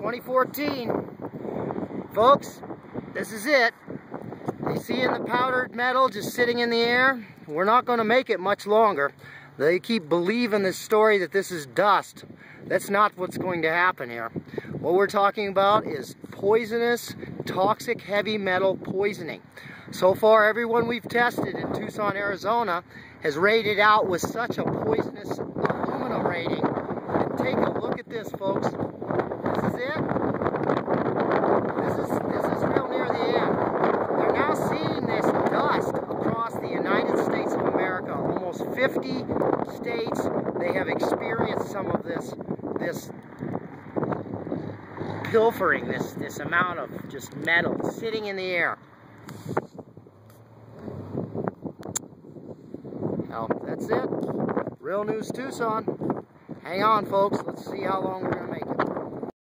2014. Folks, this is it. You see in the powdered metal just sitting in the air? We're not going to make it much longer. They keep believing this story that this is dust. That's not what's going to happen here. What we're talking about is poisonous, toxic heavy metal poisoning. So far, everyone we've tested in Tucson, Arizona has rated out with such a poisonous aluminum rating. And take a look at this, folks. This is it. This is, this is real near the end. They're now seeing this dust across the United States of America. Almost 50 states, they have experienced some of this, this pilfering, this, this amount of just metal sitting in the air. Well, that's it. Real News Tucson. Hang on, folks. Let's see how long we're going to make.